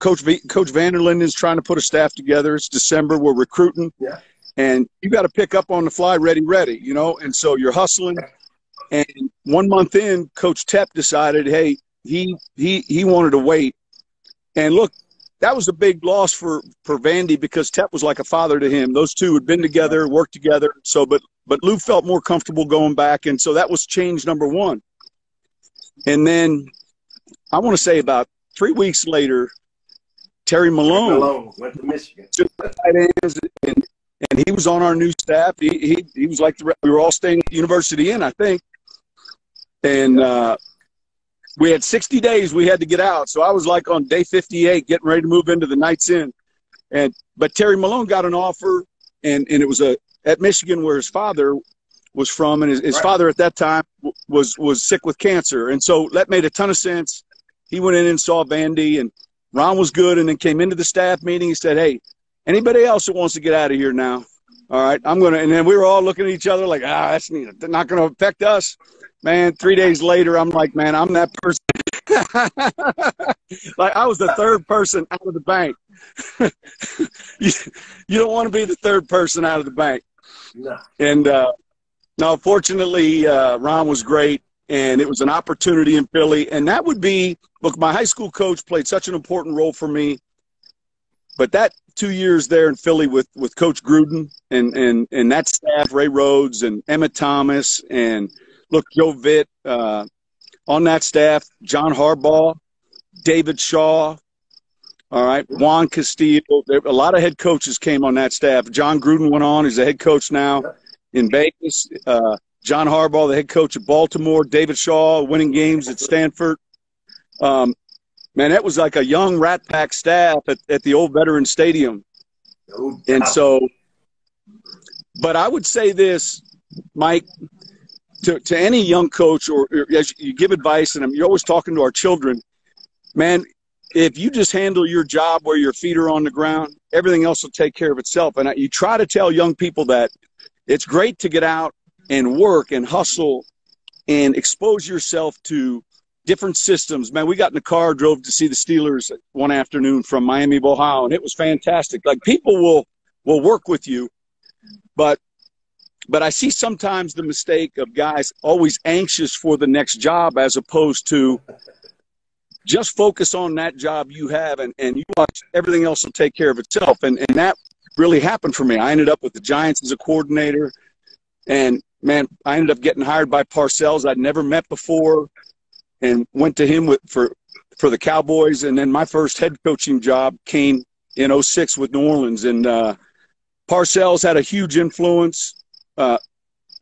Coach v, Coach Vanderlinden is trying to put a staff together. It's December. We're recruiting, yeah. and you got to pick up on the fly, ready, ready. You know, and so you're hustling. And one month in, Coach Tep decided, hey, he he he wanted to wait. And look, that was a big loss for for Vandy because Tep was like a father to him. Those two had been together, worked together. So, but but Lou felt more comfortable going back, and so that was change number one. And then I want to say about three weeks later, Terry Malone, Malone went to Michigan. Two tight ends, and, and he was on our new staff. He, he, he was like the, we were all staying at the University Inn, I think. And uh, we had 60 days we had to get out. So I was like on day 58 getting ready to move into the Knights Inn. And but Terry Malone got an offer and, and it was a at Michigan where his father was from, and his, his right. father at that time was was sick with cancer, and so that made a ton of sense. He went in and saw Vandy, and Ron was good, and then came into the staff meeting. He said, "Hey, anybody else that wants to get out of here now? All right, I'm gonna." And then we were all looking at each other like, "Ah, that's not going to affect us." Man, three days later, I'm like, "Man, I'm that person." like I was the third person out of the bank. you, you don't want to be the third person out of the bank. No. And uh, no, fortunately, uh, Ron was great, and it was an opportunity in Philly. And that would be look, my high school coach played such an important role for me. But that two years there in Philly with, with Coach Gruden and, and, and that staff, Ray Rhodes and Emmitt Thomas, and look, Joe Vitt, uh, on that staff, John Harbaugh, David Shaw, all right, Juan Castillo. A lot of head coaches came on that staff. Jon Gruden went on; he's a head coach now in Vegas. Uh, John Harbaugh, the head coach of Baltimore. David Shaw, winning games at Stanford. Um, man, that was like a young Rat Pack staff at, at the old Veteran Stadium. No and so, but I would say this, Mike, to, to any young coach or, or as you give advice, and you're always talking to our children, man, if you just handle your job where your feet are on the ground, everything else will take care of itself. And I, you try to tell young people that it's great to get out and work and hustle and expose yourself to different systems. Man, we got in the car, drove to see the Steelers one afternoon from Miami Ohio, and it was fantastic. Like people will will work with you, but but I see sometimes the mistake of guys always anxious for the next job as opposed to just focus on that job you have and, and you watch everything else will take care of itself. And, and that really happened for me. I ended up with the Giants as a coordinator and man, I ended up getting hired by Parcells I'd never met before and went to him with, for, for the Cowboys. And then my first head coaching job came in 06 with New Orleans and, uh, Parcells had a huge influence uh,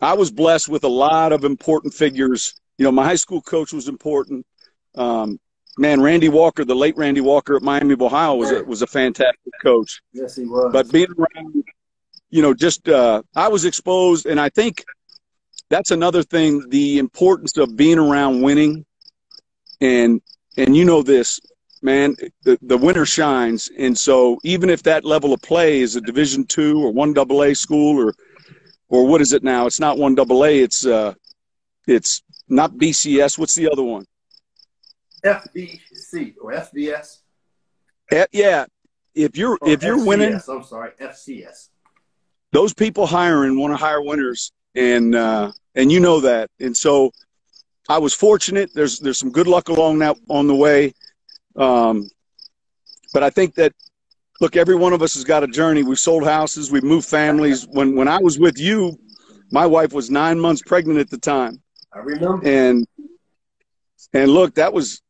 I was blessed with a lot of important figures. You know, my high school coach was important. Um, man, Randy Walker, the late Randy Walker at Miami of Ohio, was a, was a fantastic coach. Yes, he was. But being around, you know, just uh, I was exposed, and I think that's another thing: the importance of being around winning, and and you know this, man, the the winner shines, and so even if that level of play is a Division two or one double A school or or what is it now? It's not one double A. It's uh, it's not BCS. What's the other one? FBC or FBS. F, yeah, if you're or if you're winning, I'm sorry, FCS. Those people hiring want to hire winners, and uh, and you know that. And so, I was fortunate. There's there's some good luck along that on the way, um, but I think that look, every one of us has got a journey. We've sold houses, we've moved families. When when I was with you, my wife was nine months pregnant at the time. I remember. And and look, that was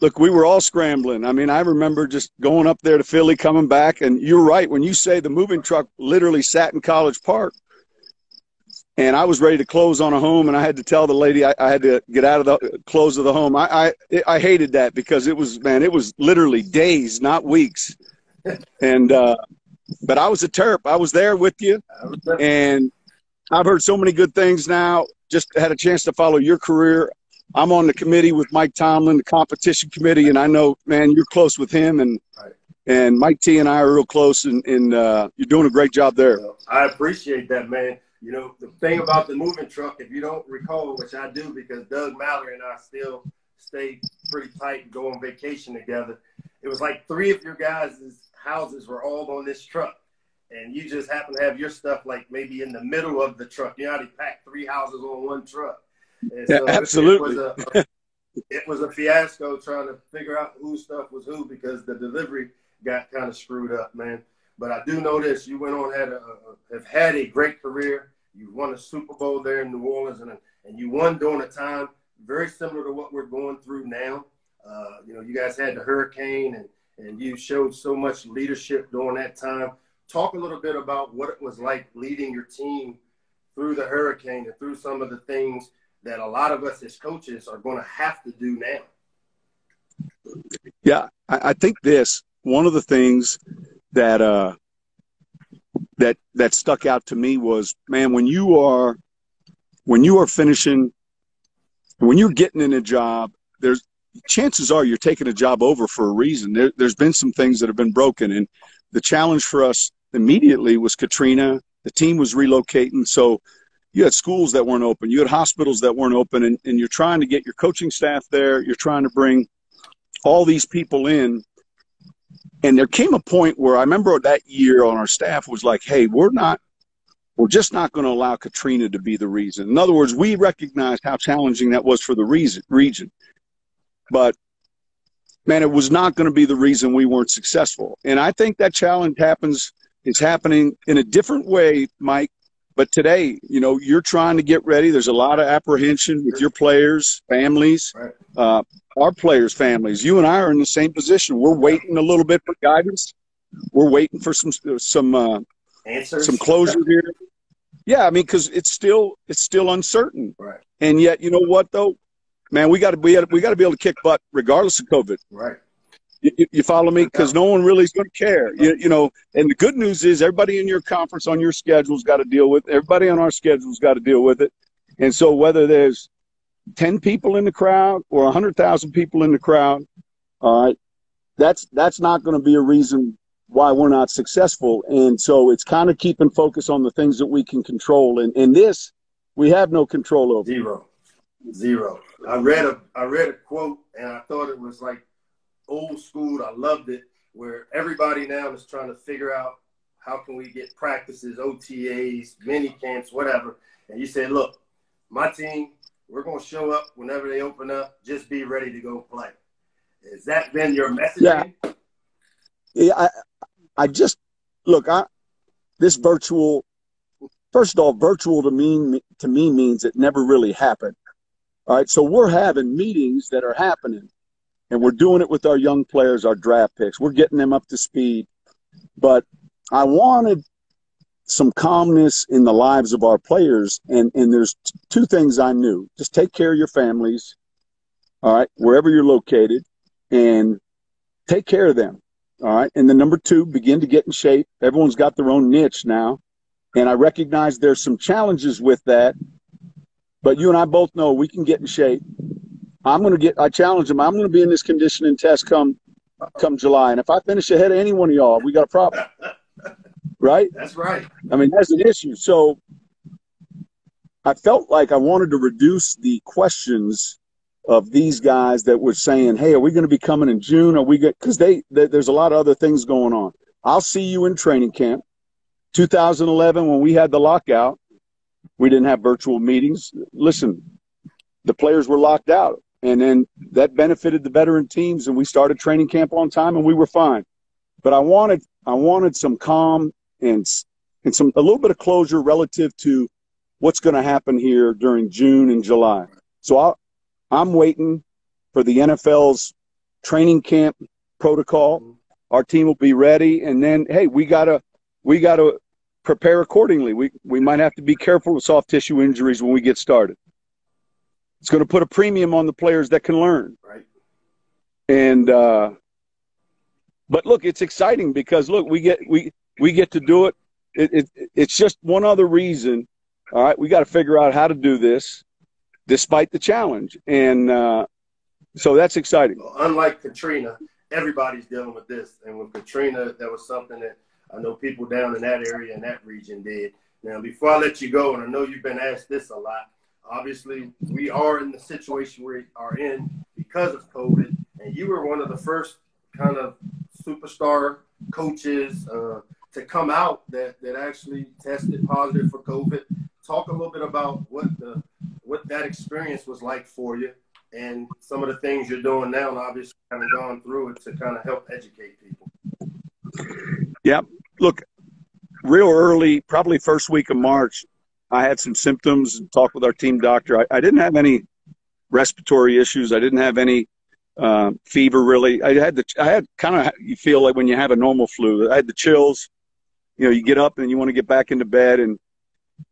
look, we were all scrambling. I mean, I remember just going up there to Philly, coming back, and you're right when you say the moving truck literally sat in College Park. And I was ready to close on a home, and I had to tell the lady I, I had to get out of the close of the home. I, I I hated that because it was man, it was literally days, not weeks and uh, but I was a Terp. I was there with you, and I've heard so many good things now. Just had a chance to follow your career. I'm on the committee with Mike Tomlin, the competition committee, and I know, man, you're close with him, and and Mike T and I are real close, and, and uh, you're doing a great job there. I appreciate that, man. You know, the thing about the moving truck, if you don't recall, which I do because Doug Mallory and I still stay pretty tight and go on vacation together. It was like three of your guys' houses were all on this truck. And you just happen to have your stuff like maybe in the middle of the truck. You know how they pack three houses on one truck. So yeah, absolutely. It, it, was a, it was a fiasco trying to figure out whose stuff was who because the delivery got kind of screwed up, man. But I do know this: you went on had a, have had a great career. You won a Super Bowl there in New Orleans, and and you won during a time very similar to what we're going through now. Uh, you know, you guys had the hurricane and, and you showed so much leadership during that time. Talk a little bit about what it was like leading your team through the hurricane and through some of the things that a lot of us as coaches are going to have to do now. Yeah, I, I think this one of the things that uh, that that stuck out to me was, man, when you are when you are finishing, when you're getting in a job, there's chances are you're taking a job over for a reason. There, there's been some things that have been broken, and the challenge for us immediately was Katrina. The team was relocating, so you had schools that weren't open, you had hospitals that weren't open, and, and you're trying to get your coaching staff there. You're trying to bring all these people in. And there came a point where I remember that year on our staff was like, hey, we're not, we're just not going to allow Katrina to be the reason. In other words, we recognized how challenging that was for the reason, region. But man, it was not going to be the reason we weren't successful. And I think that challenge happens, is happening in a different way, Mike. But today, you know, you're trying to get ready. There's a lot of apprehension with your players, families. Right. Uh, our players' families. You and I are in the same position. We're waiting a little bit for guidance. We're waiting for some some uh, answers, some closure here. Yeah, I mean, because it's still it's still uncertain. Right. And yet, you know what though, man, we got to be we got to be able to kick butt regardless of COVID. Right. You, you follow me? Because no one really is going to care. You, you know, and the good news is everybody in your conference on your schedule's got to deal with. It. Everybody on our schedule's got to deal with it. And so whether there's 10 people in the crowd or 100,000 people in the crowd, all right, that's, that's not going to be a reason why we're not successful. And so it's kind of keeping focus on the things that we can control. And, and this, we have no control over. Zero. Zero. I read a, I read a quote and I thought it was like old school. I loved it where everybody now is trying to figure out how can we get practices, OTAs, mini camps, whatever. And you say, look, my team, we're going to show up whenever they open up. Just be ready to go play. Has that been your message? Yeah. Yeah. I, I just look. I this virtual. First of all, virtual to mean to me means it never really happened. All right. So we're having meetings that are happening, and we're doing it with our young players, our draft picks. We're getting them up to speed. But I wanted some calmness in the lives of our players. And, and there's t- two things I knew. Just take care of your families, all right, wherever you're located, and take care of them. All right. And then number two, begin to get in shape. Everyone's got their own niche now. And I recognize there's some challenges with that. But you and I both know we can get in shape. I'm going to get, I challenge them. I'm going to be in this conditioning test come, come July. And if I finish ahead of any one of y'all, we got a problem. right? That's right. I mean, that's an issue. So I felt like I wanted to reduce the questions of these guys that were saying, "Hey, are we going to be coming in June? Are we good?" Because they, they, there's a lot of other things going on. I'll see you in training camp. 2011, when we had the lockout, we didn't have virtual meetings. Listen, the players were locked out, and then that benefited the veteran teams, and we started training camp on time, and we were fine. But I wanted I wanted some calm and and some a little bit of closure relative to what's going to happen here during June and July. So i I'm waiting for the NFL's training camp protocol. Our team will be ready, and then hey, we gotta we gotta prepare accordingly. We we might have to be careful with soft tissue injuries when we get started. It's going to put a premium on the players that can learn. Right. And uh, but look, it's exciting because look, we get we we get to do it. It, it. It's just one other reason. All right, we got to figure out how to do this, despite the challenge, and uh, so that's exciting. Unlike Katrina, everybody's dealing with this, and with Katrina, that was something that I know people down in that area and that region did. Now, before I let you go, and I know you've been asked this a lot, obviously we are in the situation we are in because of COVID, and you were one of the first kind of superstar coaches uh, to come out that, that actually tested positive for COVID. Talk a little bit about what the what that experience was like for you and some of the things you're doing now and obviously of gone through it to kind of help educate people. Yeah. Look, real early, probably first week of March, I had some symptoms and talked with our team doctor. I, I didn't have any respiratory issues. I didn't have any uh, fever really. I had the I had kind of you feel like when you have a normal flu. I had the chills. You know, you get up and you want to get back into bed, and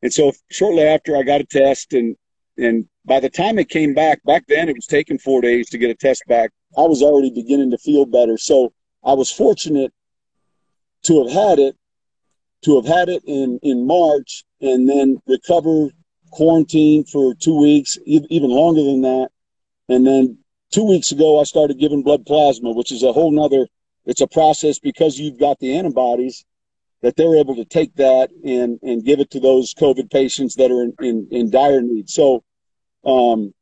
and so shortly after I got a test, and and by the time it came back, back then it was taking four days to get a test back. I was already beginning to feel better, so I was fortunate to have had it, to have had it in in March, and then recover quarantine for two weeks, even longer than that. And then two weeks ago, I started giving blood plasma, which is a whole nother, it's a process because you've got the antibodies that they're able to take that and, and give it to those COVID patients that are in, in, in dire need. So, um,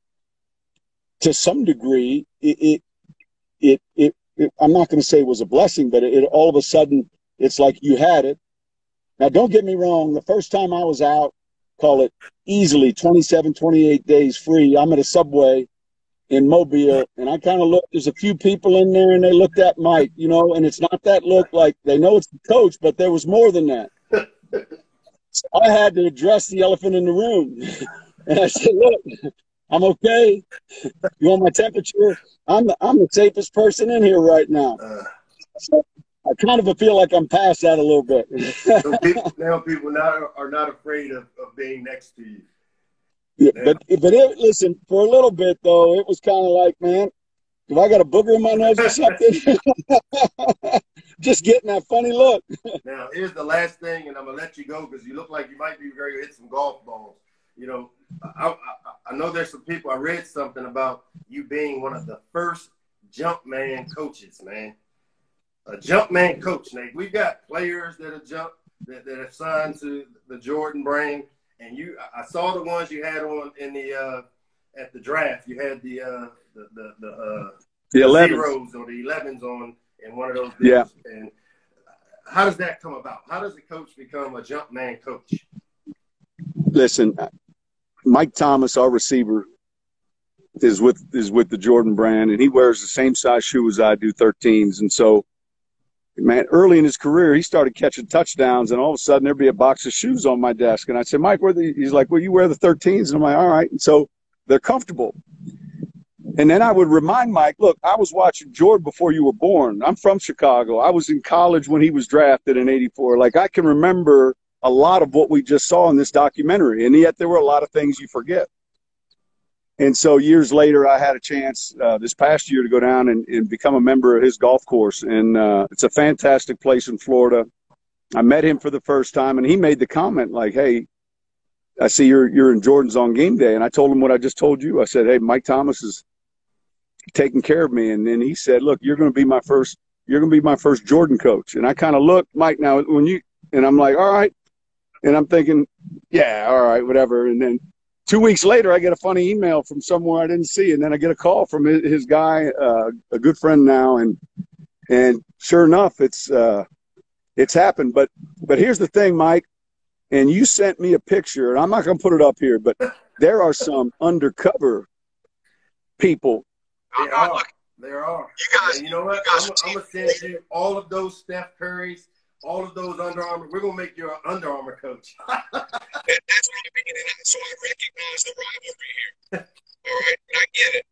to some degree, it, it, it, it, it I'm not going to say it was a blessing, but it, it all of a sudden, it's like you had it. Now, don't get me wrong. The first time I was out, call it easily 27, 28 days free. I'm at a subway in Mobile, and I kind of look. There's a few people in there, and they looked at Mike, you know, and it's not that look like they know it's the coach, but there was more than that. so I had to address the elephant in the room, and I said, "Look, I'm okay. You want my temperature? I'm the, I'm the safest person in here right now." So I kind of feel like I'm past that a little bit. so people, now people now are not afraid of, of being next to you. Yeah, but but it, listen, for a little bit though, it was kind of like, man, if I got a booger in my nose or something, just getting that funny look. now here's the last thing, and I'm gonna let you go because you look like you might be ready to hit some golf balls. You know, I, I, I know there's some people. I read something about you being one of the first jump man coaches, man. A jump man coach, Nate. We've got players that are jump that, that have signed to the Jordan brand and you I saw the ones you had on in the uh, at the draft. You had the uh, the the the, uh, the, the zeros or the elevens on in one of those. Deals. Yeah. And how does that come about? How does a coach become a jump man coach? Listen, Mike Thomas, our receiver, is with is with the Jordan brand, and he wears the same size shoe as I do, 13s, and so man, early in his career, he started catching touchdowns, and all of a sudden there'd be a box of shoes on my desk, and I'd say, Mike, where the? He's like, well, you wear the 13s, and I'm like, all right, and so they're comfortable. And then I would remind Mike, look, I was watching Jordan before you were born. I'm from Chicago. I was in college when he was drafted in '84. Like I can remember a lot of what we just saw in this documentary, and yet there were a lot of things you forget. And so years later, I had a chance uh, this past year to go down and, and, become a member of his golf course. And uh, it's a fantastic place in Florida. I met him for the first time, and he made the comment like, "Hey, I see you're you're in Jordan's on game day." And I told him what I just told you. I said, "Hey, Mike Thomas is taking care of me." And then he said, "Look, you're going to be my first. You're going to be my first Jordan coach." And I kind of looked, Mike. Now when you and I'm like, "All right," and I'm thinking, "Yeah, all right, whatever." And then two weeks later, I get a funny email from somewhere I didn't see, and then I get a call from his, his guy, uh, a good friend now, and and sure enough, it's uh, it's happened. But but here's the thing, Mike, and you sent me a picture, and I'm not going to put it up here, but there are some undercover people. There are. There are. You guys, and you know what? I'm, I'm gonna send you all of those Steph Currys all of those Under Armour. We're gonna make you an Under Armour coach. that's what I'm beginning at. So I recognize the rivalry here. all right, I get it.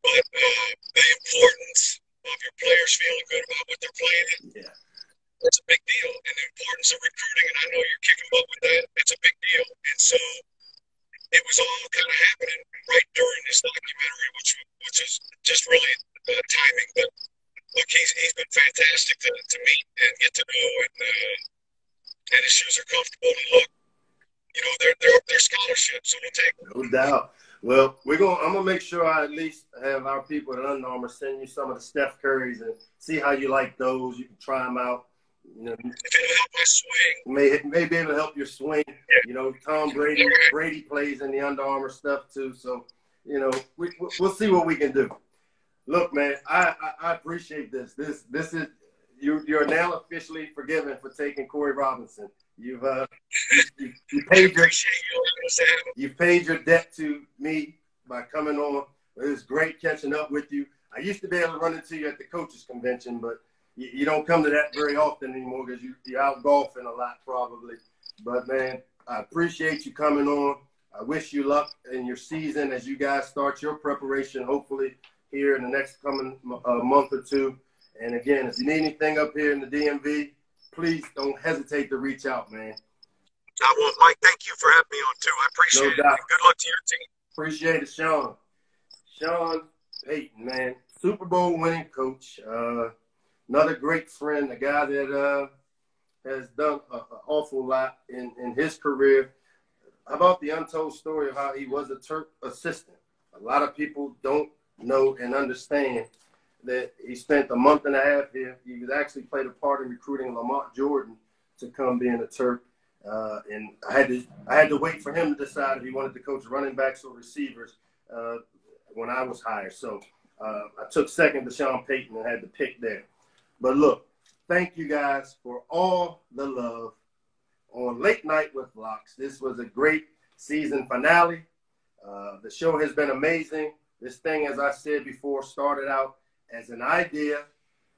But uh, the importance of your players feeling good about what they're playing in. Yeah. It's a big deal. And the importance of recruiting, and I know you're kicking butt with that, it's a big deal. And so it was all kind of happening right during this documentary, which which is just really uh, timing. But look, he's he's been fantastic to, to meet and get to know, and uh, and his shoes are comfortable. And look, you know, they're they're they're scholarships, so we'll take them. No doubt. Well, we're going. I'm gonna make sure I at least have our people at Under Armour send you some of the Steph Currys and see how you like those. You can try them out. You know, if it'll help my swing, may may be able to help your swing. Yeah. You know, Tom Brady Brady plays in the Under Armour stuff too. So, you know, we, we'll see what we can do. Look, man, I, I, I appreciate this. This this is you you're now officially forgiven for taking Corey Robinson. You've uh you, you paid your you paid your debt to me by coming on. It was great catching up with you. I used to be able to run into you at the coaches convention, but you, you don't come to that very often anymore because you, you're out golfing a lot probably. But man, I appreciate you coming on. I wish you luck in your season as you guys start your preparation. Hopefully, here in the next coming uh, month or two. And again, if you need anything up here in the DMV, please don't hesitate to reach out, man. I will, Mike. Thank you for having me on too. I appreciate no it. Good luck to your team. Appreciate it, Sean. Sean Payton, man, Super Bowl winning coach. Uh, another great friend, a guy that uh, has done an awful lot in, in his career. about the untold story of how he was a Terp assistant? A lot of people don't know and understand that he spent a month and a half here. He actually played a part in recruiting Lamont Jordan to come being a Terp. Uh, and I had to I had to wait for him to decide if he wanted to coach running backs or receivers uh, when I was hired. So uh, I took second to Sean Payton and had to pick there. But look, thank you guys for all the love on Late Night with Locks. This was a great season finale. Uh, the show has been amazing. This thing, as I said before, started out as an idea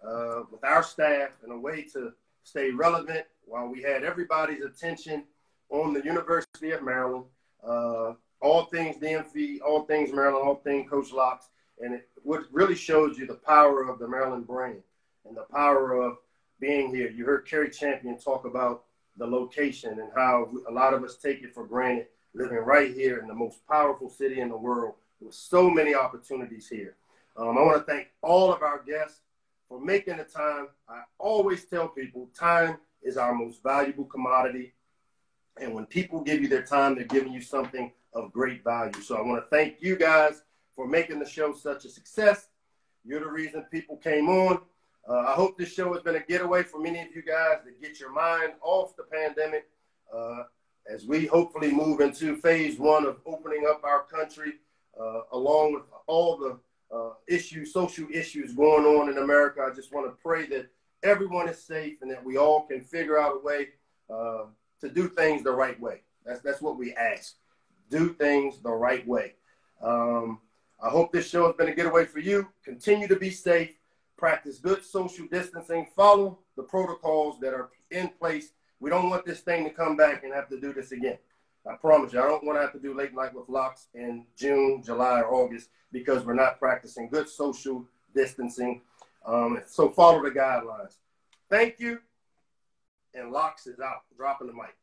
uh, with our staff and a way to stay relevant while we had everybody's attention on the University of Maryland, uh, all things DMV, all things Maryland, all things Coach Locks. And it what really shows you the power of the Maryland brand and the power of being here. You heard Cari Champion talk about the location and how a lot of us take it for granted living right here in the most powerful city in the world so many opportunities here. Um, I want to thank all of our guests for making the time. I always tell people time is our most valuable commodity. And when people give you their time, they're giving you something of great value. So I want to thank you guys for making the show such a success. You're the reason people came on. Uh, I hope this show has been a getaway for many of you guys to get your mind off the pandemic uh, as we hopefully move into phase one of opening up our country, along with all the uh, issues, social issues going on in America. I just want to pray that everyone is safe and that we all can figure out a way uh, to do things the right way. That's that's what we ask. Do things the right way. Um, I hope this show has been a getaway for you. Continue to be safe. Practice good social distancing. Follow the protocols that are in place. We don't want this thing to come back and have to do this again. I promise you, I don't want to have to do late night with locks in June, July, or August because we're not practicing good social distancing. Um, so follow the guidelines. Thank you. And locks is out. Dropping the mic.